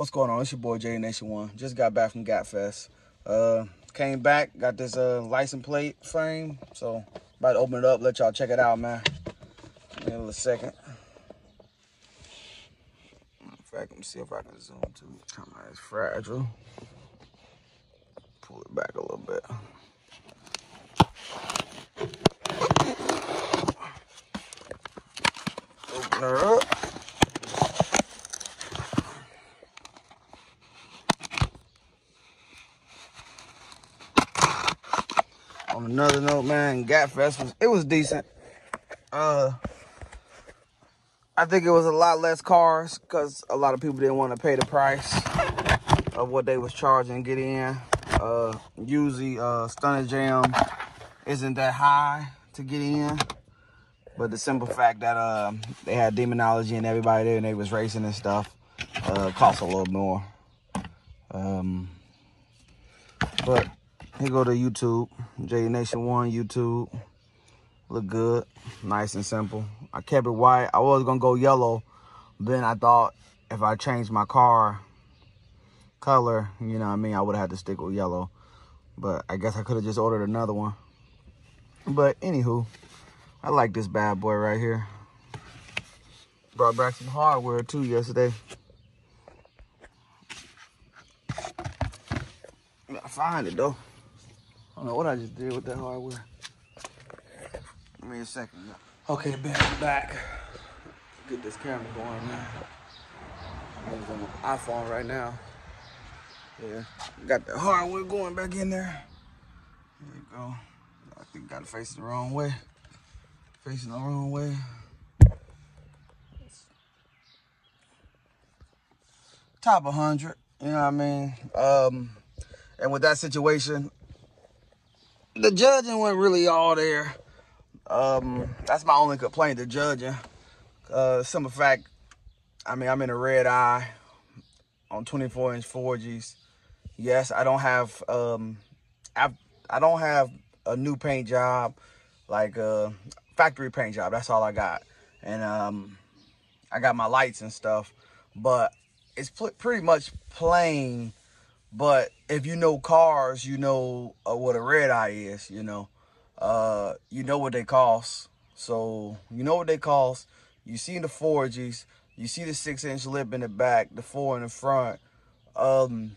What's going on? It's your boy Jay Nation One. Just got back from Gap Fest. Uh, came back, got this uh license plate frame. So about to open it up, let y'all check it out, man. In a second. Fact, let me see if I can zoom to it. Camera is fragile. Pull it back a little bit. Open her up. Another note, man, Gap Fest was it was decent. Uh I think it was a lot less cars because a lot of people didn't want to pay the price of what they was charging to get in. Uh usually uh Stunna Jam isn't that high to get in. But the simple fact that uh, they had demonology and everybody there and they was racing and stuff uh cost a little more. Um but here go to YouTube, J Nation One YouTube. Look good, nice and simple. I kept it white. I was gonna go yellow, then I thought if I changed my car color, you know what I mean, I would have had to stick with yellow. But I guess I could have just ordered another one. But anywho, I like this bad boy right here. Brought back some hardware too yesterday. I find it though. I don't know what I just did with that hardware. Give me a second. Okay, Ben, back. Get this camera going, man. I'm on my iPhone right now. Yeah, got the hardware going back in there. There you go. I think got it facing the wrong way. Facing the wrong way. Top 100, you know what I mean? Um, and with that situation, the judging wasn't really all there. Um, that's my only complaint, the judging. Uh, simple fact, I mean, I'm in a red eye on 24 inch Forgis. Yes, I don't have, um, I, I don't have a new paint job, like a factory paint job. That's all I got. And, um, I got my lights and stuff, but it's pretty much plain but if you know cars, you know uh, what a red eye is, you know. Uh, you know what they cost. So you know what they cost. You see the Forgis, you see the six inch lip in the back, the four in the front. Um,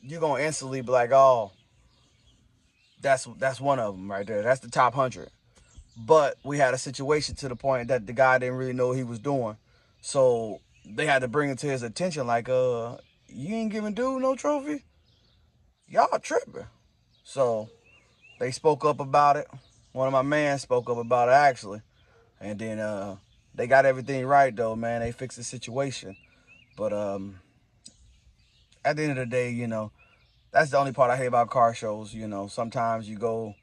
you're gonna instantly be like, oh, that's that's one of them right there. That's the top hundred. But we had a situation to the point that the guy didn't really know what he was doing. So they had to bring it to his attention, like, uh, you ain't giving dude no trophy? Y'all tripping. So they spoke up about it. One of my mans spoke up about it actually. And then uh they got everything right though, man. They fixed the situation. But um at the end of the day, you know, that's the only part I hate about car shows, you know. Sometimes you go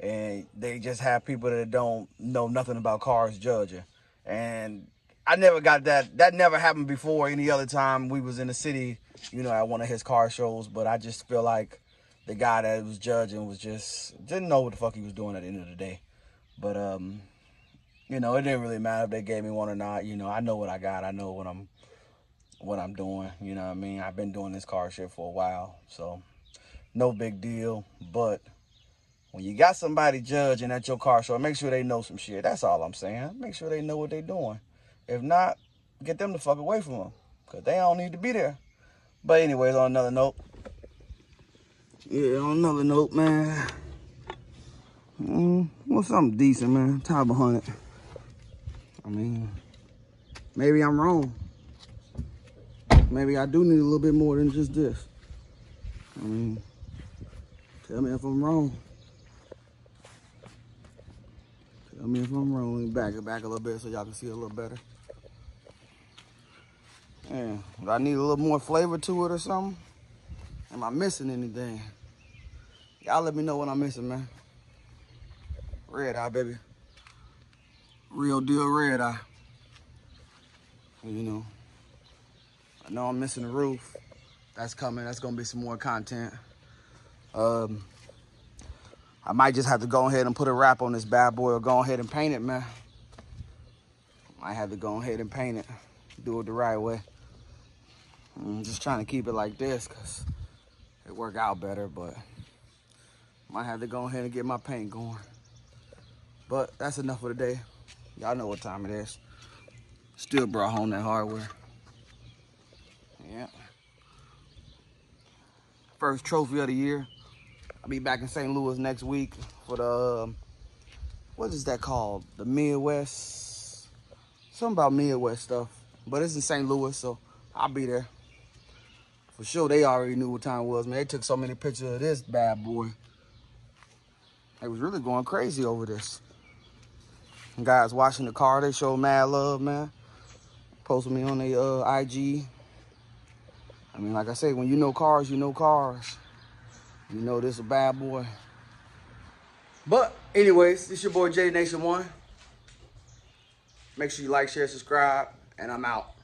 and they just have people that don't know nothing about cars judging. And I never got that. That never happened before any other time we was in the city, you know, at one of his car shows. But I just feel like the guy that was judging was just didn't know what the fuck he was doing at the end of the day. But um, you know, it didn't really matter if they gave me one or not. You know, I know what I got. I know what I'm what I'm doing. You know what I mean? I've been doing this car shit for a while, so no big deal. But when you got somebody judging at your car show, make sure they know some shit. That's all I'm saying. Make sure they know what they're doing. If not, get them the fuck away from them. Because they don't need to be there. But anyways, on another note. Yeah, on another note, man. Mm, well, something decent, man. Top 100. I mean, maybe I'm wrong. Maybe I do need a little bit more than just this. I mean, tell me if I'm wrong. Tell me if I'm wrong. Back it back a little bit so y'all can see a little better. Man, do I need a little more flavor to it or something? Am I missing anything? Y'all let me know what I'm missing, man. Red eye, baby. Real deal red eye. You know, I know I'm missing the roof. That's coming. That's gonna be some more content. Um, I might just have to go ahead and put a wrap on this bad boy or go ahead and paint it, man. Might have to go ahead and paint it. Do it the right way. I'm just trying to keep it like this because it work out better, but might have to go ahead and get my paint going. But that's enough for today. Y'all know what time it is. Still brought home that hardware. Yeah. First trophy of the year. I'll be back in St. Louis next week for the, um, what is that called? The Midwest, something about Midwest stuff. But it's in St. Louis, so I'll be there. For sure, they already knew what time it was, man. They took so many pictures of this bad boy. They was really going crazy over this. And guys watching the car, they show mad love, man. Posted me on the uh, IG. I mean, like I said, when you know cars, you know cars. You know this a bad boy. But anyways, this your boy J Nation One. Make sure you like, share, subscribe, and I'm out.